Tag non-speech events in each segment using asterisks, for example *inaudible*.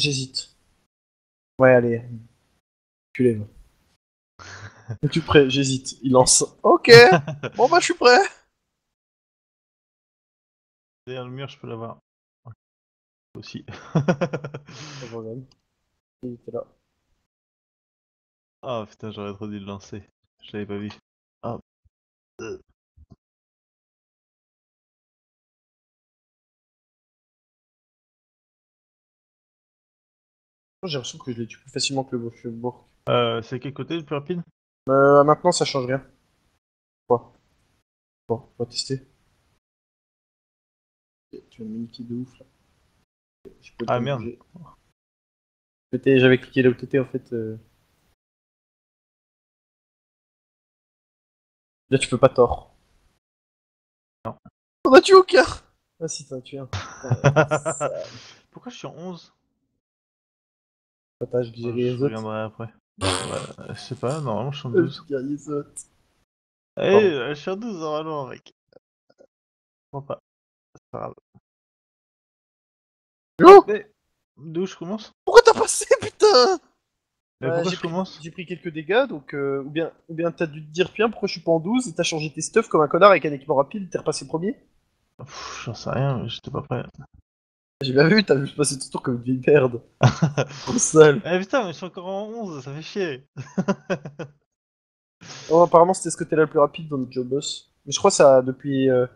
j'hésite. Ouais, allez. Tu lèves. *laughs* Es-tu prêt? J'hésite. Il lance. Ok *laughs* Bon bah je suis prêt Derrière le mur, je peux l'avoir. Aussi. Pas de problème. Il était là. Ah putain, j'aurais trop dû le lancer. Je l'avais pas vu. Ah. Euh. J'ai l'impression que je l'ai tué plus facilement que le bourg. Euh, c'est quel côté le plus rapide? Euh, maintenant ça change rien. Quoi? Bon, on va tester. Ok, Tu vas me niquer de ouf là. Je peux Ah, merde. J'avais cliqué là où t'étais en fait. euh. Là tu peux pas tort. Non. On a tué aucun Ah si t'en as tué un. *laughs* Pourquoi je suis en 11 Je les autres. reviendrai après. Ouais, je sais pas, normalement je suis en Euh, 12. guéri les autres. Eh, euh, je suis en 12 normalement, mec. Je crois pas. C'est pas grave. Oh Mais, D'où je commence? Pourquoi t'as passé putain? Mais pourquoi j'ai je pris- commence? J'ai pris quelques dégâts, donc euh, ou bien, ou bien t'as dû te dire bien pourquoi je suis pas en 12 et t'as changé tes stuff comme un connard avec un équipement rapide, t'es repassé premier? Pff, J'en sais rien, mais j'étais pas prêt. J'ai bien vu, t'as vu passer ton tour comme une vieille merde. *laughs* Trop sale. Eh putain, mais je suis encore en 11, ça fait chier. *laughs* Oh, apparemment c'était ce côté-là le plus rapide dans job boss. Mais je crois que ça depuis, euh,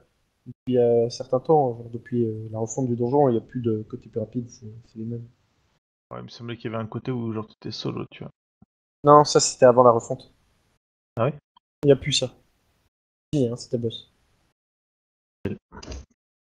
depuis euh, un certain temps, genre depuis euh, la refonte du donjon, il n'y a plus de côté plus rapide, c'est les mêmes. Ouais, il me semblait qu'il y avait un côté où genre t'étais solo, tu vois. Non, ça c'était avant la refonte. Ah ouais? Il n'y a plus ça. Si, hein, c'était boss.